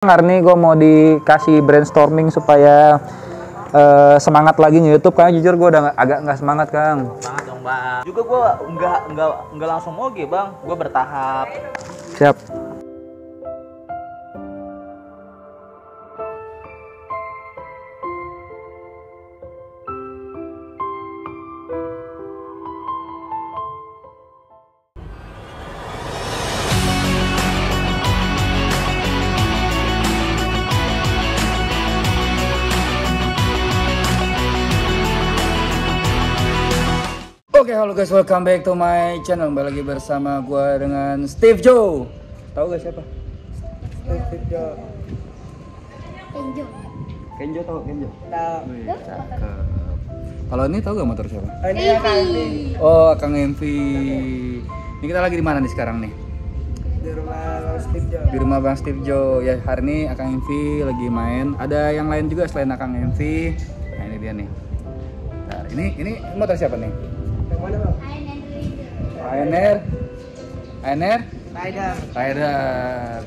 Hari ini gue mau dikasih brainstorming supaya eh, semangat lagi nge-youtube Karena jujur gue udah agak nggak semangat Kang Banget dong bang. Juga gue nggak nggak nggak langsung moge bang. Gue bertahap. Siap Oke, halo guys, welcome back to my channel. Kembali lagi bersama gue dengan Steve Joe. Tahu gak siapa? Steve Joe. Kenjo. Kenjo tahu Kenjo? Tahu. Cakep. Kalau ini tahu gak motor siapa? Ini Kali. Oh, Kang MV. Ini kita lagi di mana nih sekarang nih? Di rumah Bang Steve Job. Di rumah Bang Steve Joe. Ya, hari ini Akang MV lagi main. Ada yang lain juga selain Akang MV. Nah, ini dia nih. Bentar, ini ini motor siapa nih? ANR. ANR? Rider. Rider.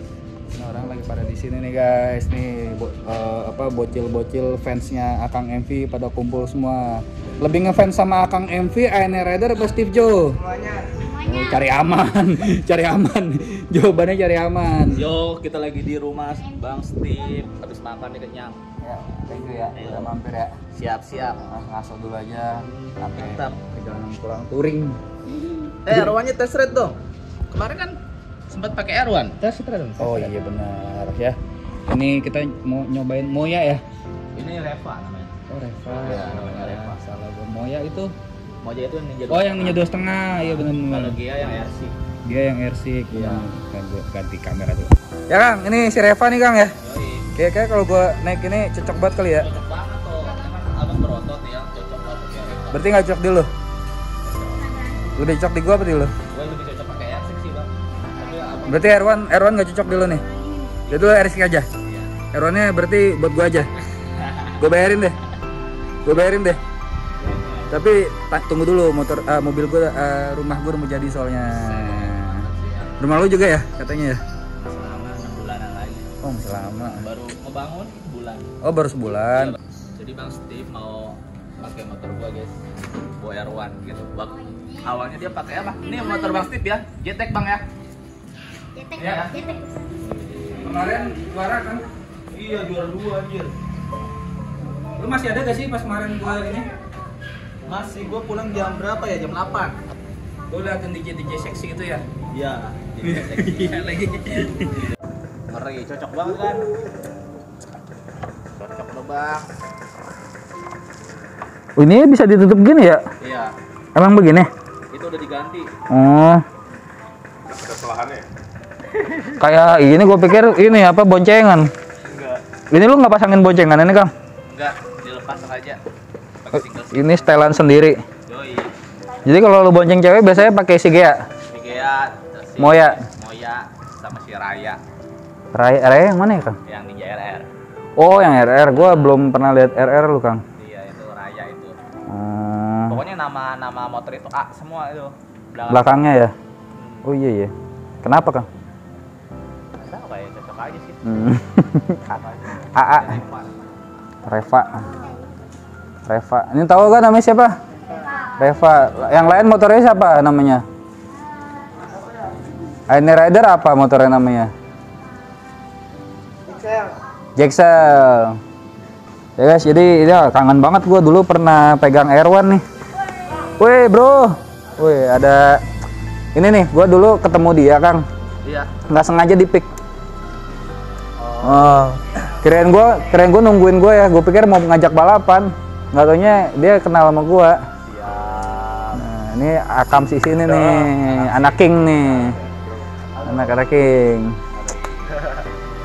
Ini orang lagi pada di sini nih guys. Nih bo- eh, apa bocil-bocil fansnya Akang MV pada kumpul semua. Lebih ngefans sama Akang MV, ANR Rider apa Steve Joe? Semuanya. Oh, cari aman, cari aman. Jawabannya cari aman. Yo kita lagi di rumah bang Steve. Habis makan nih kenyang. Ya, thank you ya. Udah mampir ya. Siap siap. Nah, ngaso dulu aja sampai Mantap. perjalanan pulang touring. Eh Erwannya tes rate dong. Kemarin kan sempat pakai Erwan. Tes rate dong. Oh iya benar ya. Ini kita mau nyobain Moya ya. Ini Reva namanya. Oh Reva. Iya, namanya Reva. Salah gua. Moya itu. Moja itu yang ninja. Oh yang ninja dua setengah. Iya benar benar. Kalau Gia yang RC. Dia yang RC. Iya. Kan gua ganti kamera dulu. Ya Kang, ini si Reva nih Kang ya. Yoi. Kayak kayak kalau gua naik ini cocok banget kali ya. Cocok banget tuh. Abang berotot ya. Cocok banget. Berarti nggak cocok di lu? Lebih cocok di gua apa di lu? Gue lebih cocok pakai RC sih bang. Tapi abang. Berarti Erwan, Erwan nggak cocok di lu nih? Jadi lu RC aja? Iya. Erwannya berarti buat gua aja? Gua bayarin deh Gua bayarin deh Tapi ta- tunggu dulu motor eh, mobil gua eh, rumah gua mau jadi soalnya Rumah lu juga ya katanya ya? Selama enam bulanan lagi. Oh masih lama Baru ngebangun bulan. Oh baru sebulan Jadi Bang Steve mau pakai motor gua guys, Bo R1 gitu. Bang, awalnya dia pakai apa? Ini motor Bang Steve ya, JTEC Bang ya. Jetek. Iya. Jetek. Kemarin juara kan? Iya juara dua anjir. Lu masih ada gak sih pas kemarin gua ini? Masih gua pulang jam berapa ya? Jam 8 Lu liatin DJ DJ seksi gitu ya? Iya. Iya lagi Ngeri, cocok banget kan? Cocok loh Bang. Ini bisa ditutup gini ya? Iya, Emang begini? Itu udah diganti. Oh. Kayak ini gue pikir ini apa boncengan. Enggak. Ini lu nggak pasangin boncengan ini kang? Enggak, dilepas aja. Pakai single seat. Ini setelan sendiri. Yoi. Jadi kalau lu bonceng cewek biasanya pakai si Gea, Ikea, terus si Moya. Moya sama si Raya Raya, Raya yang mana ya kang? yang Ninja RR. Oh yang RR, gue belum pernah lihat RR lu kang. Hmm, Pokoknya nama-nama motor itu A semua itu. Belakang. belakangnya ya? Oh iya iya. Kenapa kang? Tahu kayak cocok aja sih. Hmm. AA, Reva. Reva. Ini tahu kan namanya siapa? Reva. Yang lain motornya siapa namanya? Ini Rider apa motornya namanya? Jaxel. Ya guys, jadi ya kangen banget gua dulu pernah pegang Airone nih. Woi bro, woi ada ini nih, gua dulu ketemu dia Kang, Iya. nggak sengaja di pick. Oh, kirain gua, kirain gua nungguin gua ya, gua pikir mau ngajak balapan, nggak taunya dia kenal sama gua. Siap. Nah, ini Akam si sini nih, anak King nih, anak anak King.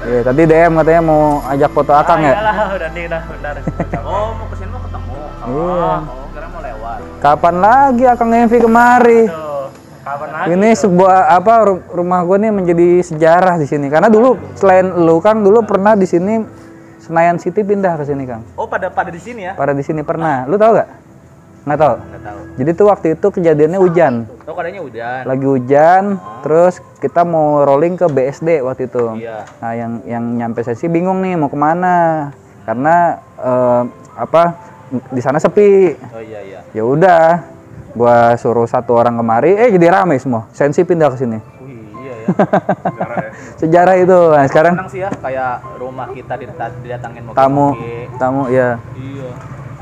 Iya, tadi DM katanya mau ajak foto Akang ya. udah nih dah, bentar. oh, mau ke sini mau ketemu. Iya. Oh, lewat. Kapan lagi Akang Envi kemari? Kapan Ini sebuah apa ru- rumah gue nih menjadi sejarah di sini. Karena dulu selain lu Kang dulu pernah di sini Senayan City pindah ke sini Kang. Oh, pada pada di sini ya? Pada di sini pernah. Lu tahu gak? Nggak tahu. Nggak tahu. Jadi tuh waktu itu kejadiannya hujan. Tuh kadangnya hujan. Lagi hujan, terus kita mau rolling ke BSD waktu itu. Iya. Nah, yang yang nyampe sesi bingung nih mau ke mana, karena eh, apa di sana sepi. Oh iya iya. Ya udah, gua suruh satu orang kemari, eh jadi rame semua. Sensi pindah ke sini. Wih, iya ya. Sejarah itu. Nah, sekarang Senang sih ya kayak rumah kita didatangin moge tamu, tamu ya. Iya.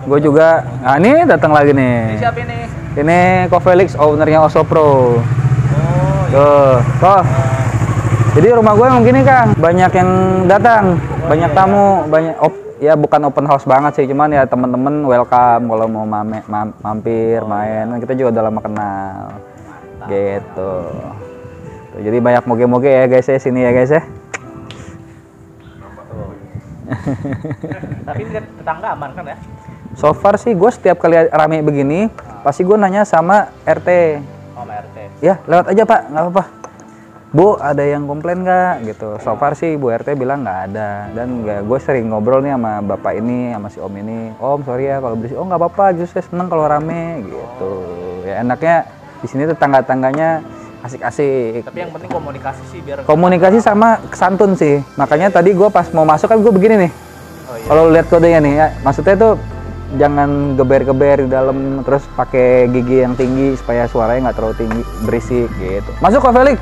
Gue juga. Nah, ini datang lagi Ini nih. siapa ini? Ini Ko Felix, ownernya Oso Pro. Oh, Tuh, Ko. Jadi rumah gue emang gini Kang, banyak yang datang, banyak tamu, banyak op, ya bukan open house banget sih, cuman ya temen-temen welcome kalau mau mame, mam- mampir, main, Kan kita juga udah lama kenal, gitu. Tuh, jadi banyak moge-moge ya guys ya sini ya guys ya. Tapi tetangga aman kan ya? So far sih gue setiap kali rame begini, pasti gue nanya sama RT, Oh, sama RT. ya lewat aja pak nggak apa-apa bu ada yang komplain nggak? Gitu. So far sih bu rt bilang nggak ada. Dan nggak gue sering ngobrol nih sama bapak ini sama si om ini. Om sorry ya kalau berisik. Oh nggak apa-apa justru saya seneng kalau rame. Gitu. Ya enaknya di sini tetangga tangganya asik-asik. Tapi yang penting komunikasi sih biar komunikasi sama santun sih. Makanya tadi gue pas mau masuk kan gue begini nih. Oh iya. kalau lihat kodenya nih ya maksudnya tuh jangan geber-geber di dalam terus pakai gigi yang tinggi supaya suaranya nggak terlalu tinggi berisik gitu. Masuk kok Felix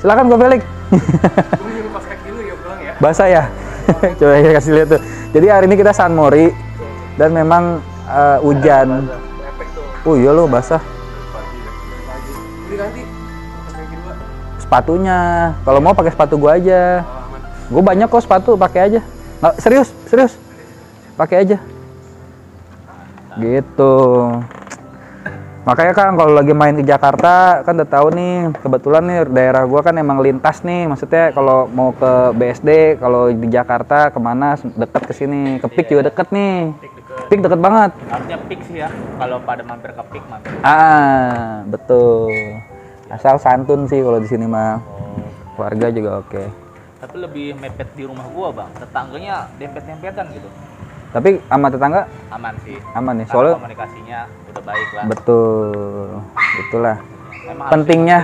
silakan kok Felix. Basah ya? Coba ya kasih lihat tuh. Jadi hari ini kita San Mori dan memang eh, hujan. Oh iya lo basah. Sepatunya. Kalau mau pakai sepatu gua aja. Gue banyak kok sepatu pakai aja. Nggak serius serius. Pakai aja. Gitu makanya kan kalau lagi main ke Jakarta kan udah tahu nih kebetulan nih daerah gua kan emang lintas nih maksudnya kalau mau ke BSD kalau di Jakarta ke mana deket ke sini ke Pik juga deket nih Pik deket banget Harusnya pick sih ya. Kalau pada mampir ke pick mampir. ah betul asal santun sih kalau di sini mah Oh. keluarga juga oke Tapi lebih mepet di rumah gua, Bang. Tetangganya dempet-dempetan gitu. Tapi sama tetangga Aman sih. aman nih Karena soalnya komunikasinya udah baik lah. betul itulah Emang harus pentingnya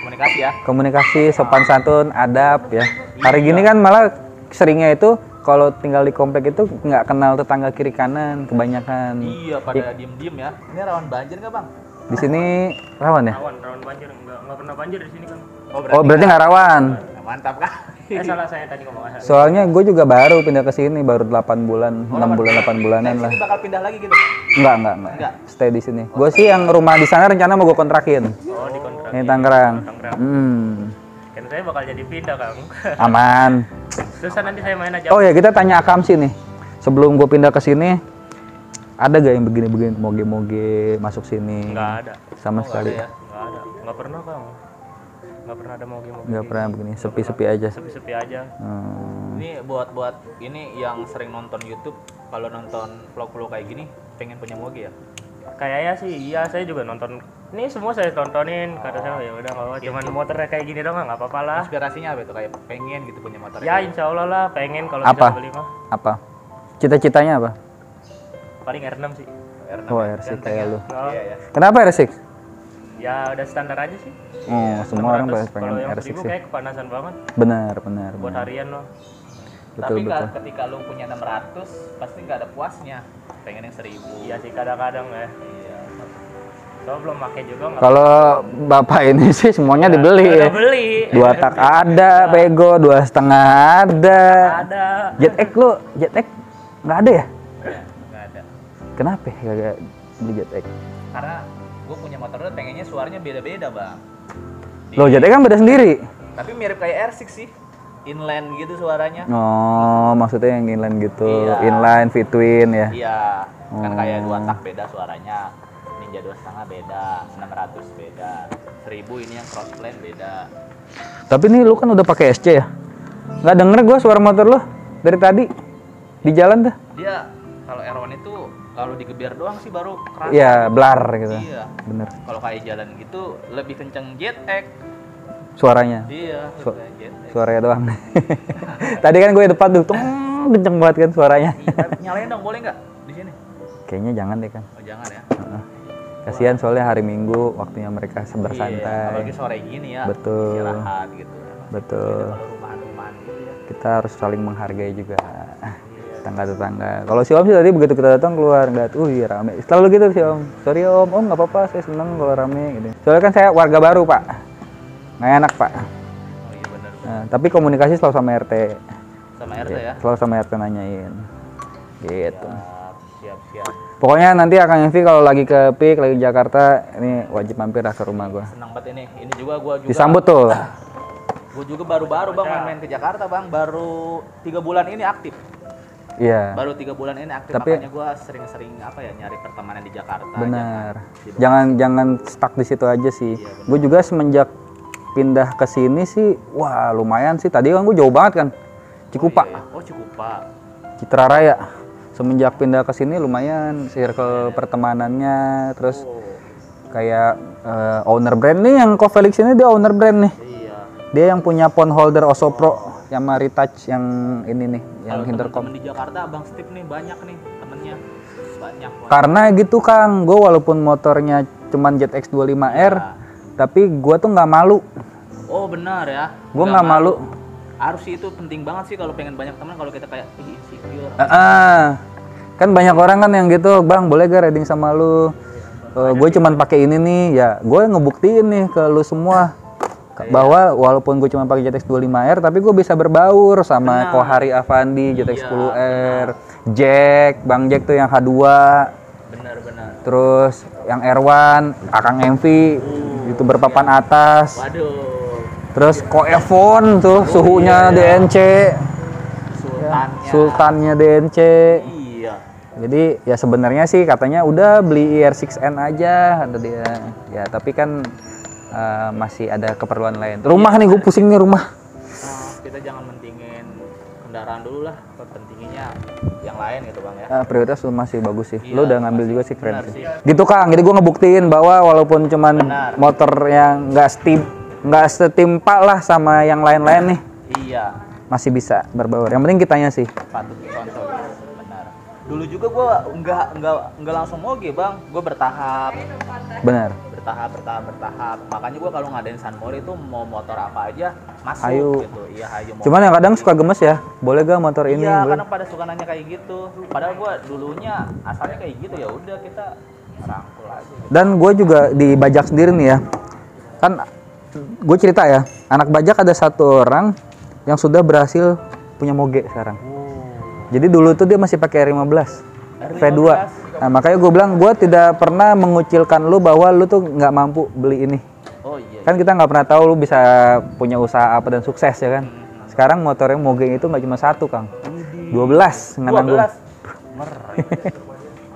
komunikasi ya. komunikasi sopan santun adab ya hari gini kan malah seringnya itu kalau tinggal di komplek itu nggak kenal tetangga kiri kanan kebanyakan Iya, pada diem-diem ya. Ini rawan banjir nggak, Bang? di sini rawan ya Rawan, rawan banjir. Enggak, enggak pernah banjir di sini kan. oh berarti nggak rawan mantap kan? Eh salah saya tadi ngomong. soalnya gue juga baru pindah ke sini baru 8 bulan 6 bulan 8 bulanan lah Ini bakal pindah lagi gitu. Enggak, enggak, enggak. Enggak? Stay di sini. Gue sih yang rumah di sana rencana mau gue kontrakin. Oh, di kontrak. Ini Tangerang. Tangerang. Hmm. Kan saya bakal jadi pindah, Kang. Aman. Terus nanti saya main aja. Oh ya kita tanya Akamsi nih. Sebelum gue pindah ke sini, ada gak yang begini-begini moge-moge masuk sini? Enggak ada. Sama sekali. ya. Enggak ada. Enggak pernah, Kang. Enggak pernah ada moge-moge. Nggak pernah begini, sepi-sepi aja. Sepi-sepi aja. Hmm. Ini buat buat ini yang sering nonton YouTube, kalau nonton vlog-vlog kayak gini, pengen punya moge ya? Kayaknya sih iya, saya juga nonton. Ini semua saya tontonin, kata saya ya udah enggak apa cuman motornya kayak gini doang enggak apa-apa lah. Inspirasinya apa itu kayak pengen gitu punya motor? Ya insya Allah lah pengen kalau Apa? bisa beli mah. Apa? Cita-citanya apa? Paling R6 sih. R6 Oh, ya? R6 kayak lu. Oh, Iya ya. Kenapa R6? Ya udah standar aja sih. Oh, semua orang 600. pengen Kalau yang R6 1000 ya. kayak kepanasan banget Benar, benar, buat benar. harian loh. Betul, Tapi betul. nggak ketika lu punya 600, pasti nggak ada puasnya. Pengen yang 1000. Iya sih kadang-kadang ya. Iya. Soalnya belum pakai juga nggak Kalau bapak ini sih semuanya dibeli. Udah beli. Dua tak ada, pego, dua setengah ada. Ada. Jet X lu, Jet X nggak ada ya? Ya, nggak ada. Kenapa ya kagak beli Jet X? Karena gue punya motor lu pengennya suaranya beda-beda bang. Di- Loh X kan beda sendiri. Tapi mirip kayak R6 sih. Inline gitu suaranya. Oh, maksudnya yang inline gitu, Iya. inline, V-twin ya? Iya. Kan kayak dua Oh. tak beda suaranya. Ninja dua setengah beda, 600 beda, 1000 ini yang crossplane beda. Tapi nih lu kan udah pakai SC ya? Nggak denger gua suara motor lu dari tadi di jalan tuh? Dia kalau R1 itu kalau digeber doang sih baru kerasa. Iya, blar gitu. Iya. Bener. Kalau kayak jalan gitu lebih kenceng jet X. Suaranya, Iya, Su- suaranya doang. tadi kan gue depan tuh, tung, kenceng banget kan suaranya. Iya, nyalain dong boleh nggak di sini? kayaknya jangan deh kan Oh jangan ya. Heeh. kasihan soalnya hari minggu waktunya mereka Iya, bersantai apalagi sore gini ya. Betul. Istirahat gitu. betul rumahan-rumahan gitu ya. kita harus saling menghargai juga tetangga-tetangga kalau si om sih tadi begitu kita datang keluar ngeliat uh iya rame selalu gitu si om sorry om om nggak apa-apa saya seneng kalau rame gitu soalnya kan saya warga baru pak nggak enak pak Oh iya benar. Nah, tapi komunikasi selalu sama RT Sama RT ya. selalu sama RT nanyain gitu Siap, siap, siap. pokoknya nanti akan Envi kalau lagi ke PIK lagi Jakarta ini wajib mampir lah ke rumah gua Senang banget ini. Ini juga gua juga. disambut tuh Gua juga baru-baru bang main-main ke Jakarta bang. Baru tiga bulan ini aktif. Iya. Baru tiga bulan ini aktif. Tapi- makanya gua sering-sering apa ya nyari pertemanan di Jakarta. benar. Jangan- jangan jangan stuck di situ aja sih. Iya, gue juga semenjak pindah ke sini sih wah lumayan sih. Tadi kan gue jauh banget kan? Cikupa. Iya, iya. Oh Cikupa. Citra Raya. Semenjak pindah ke sini lumayan circle pertemanannya. Terus Oh. kayak eh, owner brand nih yang Covelix ini dia owner brand nih. Iya. dia yang punya phone holder Oso Pro yang Touch yang ini nih yang intercom teman-teman di Jakarta Bang Steve nih banyak nih temennya. Banyak. Wah. karena gitu Kang gue walaupun motornya cuman ZX 25R Ya. tapi gue tuh nggak malu Oh benar ya. gue nggak malu Harus sih itu penting banget sih kalau pengen banyak teman kalau kita kayak ih insecure. Ah, ah. kan banyak orang kan yang gitu bang boleh gak riding sama lu gue cuman pakai ini nih ya gue ngebuktiin nih ke lu semua K- bahwa walaupun gue cuma pakai ZX 25R tapi gue bisa berbaur sama Kohari Avandi ZX 10R Jack Bang Jack tuh yang H2 Benar-benar. terus yang R1 Akang MV itu berpapan atas Waduh. terus Koevon tuh suhunya DNC Sultannya. sultannya DNC Iya. Jadi ya sebenarnya sih katanya udah beli IR6N aja ada dia. Ya tapi kan eh, masih ada keperluan lain. Rumah nih gue pusing nih rumah. Nah, kita jangan mentingin kendaraan dulu lah. Pentingnya yang lain gitu bang ya. Eh, prioritas rumah sih bagus sih. Iya, udah ngambil juga sih keren sih. sih. Gitu Kang. Jadi gue ngebuktiin bahwa walaupun cuman Benar. motor yang nggak setim nggak setimpa lah sama yang lain-lain nih Iya. masih bisa berbaur. Yang penting kitanya sih. Patut dicontoh. Benar. Dulu juga gua nggak nggak nggak langsung moge bang. Gue bertahap. Benar. Bertahap bertahap bertahap makanya gua kalau ngadain sunmori itu mau motor apa aja masuk Hayu. gitu iya hayu mau Cuman yang kadang suka gemes ya. Boleh gak motor ini? iya Boleh. kadang pada suka nanya kayak gitu padahal gua dulunya asalnya kayak gitu ya udah kita rangkul aja gitu. Dan gue juga di bajak sendiri nih ya. Kan gue cerita ya, anak bajak ada satu orang yang sudah berhasil punya moge sekarang. Jadi dulu tuh dia masih pakai R15 V2. Nah, makanya gue bilang gue tidak pernah mengucilkan lu bahwa lu tuh nggak mampu beli ini. oh iya Kan kita nggak pernah tahu lu bisa punya usaha apa dan sukses ya kan. Sekarang motor yang moge itu nggak cuma satu kang, 12 dengan dua nanggung.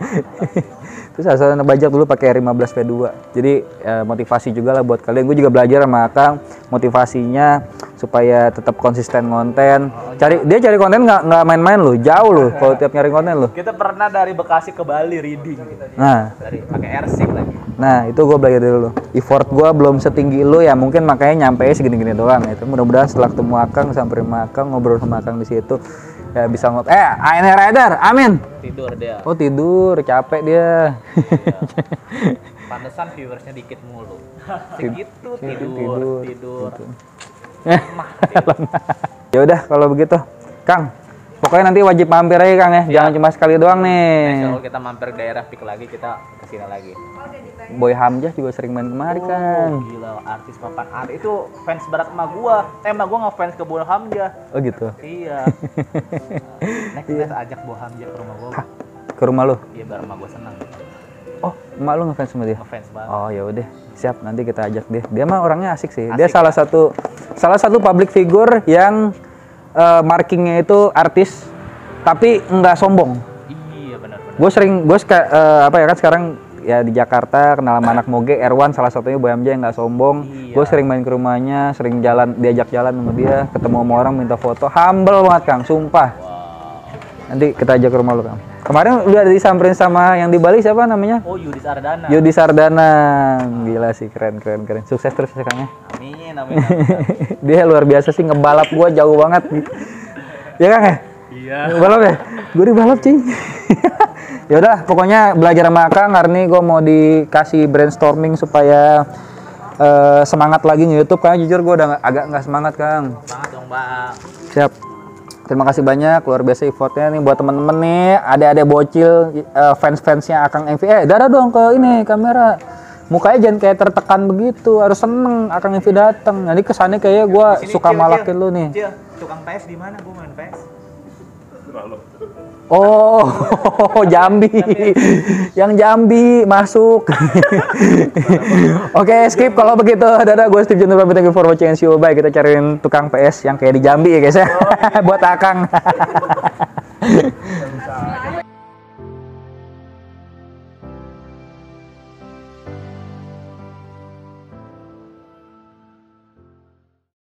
Terus asal anak bajak dulu pakai R15 V2. Jadi eh, motivasi juga lah buat kalian. Gue juga belajar sama Kang motivasinya supaya tetap konsisten konten. Cari dia cari konten nggak nggak main-main loh, jauh loh kalau tiap nyari konten loh. kita pernah dari Bekasi ke Bali reading gitu. Nah, dari pakai R6 lagi nah itu gue belajar lo. Effort gue belum setinggi lo ya mungkin makanya nyampe segini-gini doang. Itu mudah-mudahan setelah ketemu Akang sampai sama Akang ngobrol sama Akang di situ ya bisa ngob. Eh, AN Rider, amin. tidur dia. Oh tidur, capek dia. pantesan viewersnya dikit mulu. Segitu tidur, tidur tidur. ya udah kalau begitu. Kang pokoknya nanti wajib mampir aja Kang ya. Jangan cuma sekali doang nih. Kalau kita mampir ke daerah pik lagi kita ke sini lagi. Boy Hamzah juga sering main kemari Oh, gila artis papan atas itu fans berat emak gua. Eh emak gua ngefans ke Boy Hamzah. oh gitu? Iya. Next next ajak Boy Hamzah ke rumah gua. ke rumah lu? Iya biar emak gua senang. oh emak lu ngefans sama dia? Ngefans banget. oh ya udah. Siap nanti kita ajak dia. Dia mah orangnya asik sih. Dia salah satu salah satu public figure yang eh, markingnya itu artis tapi nggak sombong. Iya benar benar. gue sering gue apa ya kan sekarang ya di Jakarta kenal sama anak moge Erwan salah satunya Boy Hamzah yang nggak sombong. Iya. gue sering main ke rumahnya sering jalan diajak jalan sama dia ketemu sama orang minta foto. Humble banget Kang sumpah. Nanti kita ajak ke rumah lu Kang. Kemarin udah disamperin sama yang di Bali siapa namanya? Oh Yudis Ardana. Yudi Sardana gila sih keren keren keren. Sukses terus ya Kang ya Amin amin. amin. dia luar biasa sih ngebalap gue jauh banget ya Kang ya iya. balap ya gue dibalap cing Yaudah, pokoknya belajar sama Akang hari ini gue mau dikasih brainstorming supaya eh, semangat lagi nge-youtube karena jujur gue udah agak nggak semangat Kang Semangat dong, Bang. siap terima kasih banyak luar biasa effortnya nih buat temen-temen nih ada-ada bocil eh, fans-fansnya Akang MV eh darah dong ke ini kamera mukanya jangan kayak tertekan begitu harus seneng Akang MV datang jadi kesannya kayak gue suka malakin lu nih Cil, tukang PS di mana? Gua main PS. Oh, Jambi. Yang Jambi masuk. Oke, skip kalau begitu. Dadah, gue Steve Junior pamit. Thank you for watching and see you. Bye. Kita cariin tukang PS yang kayak di Jambi ya guys ya. Buat Akang.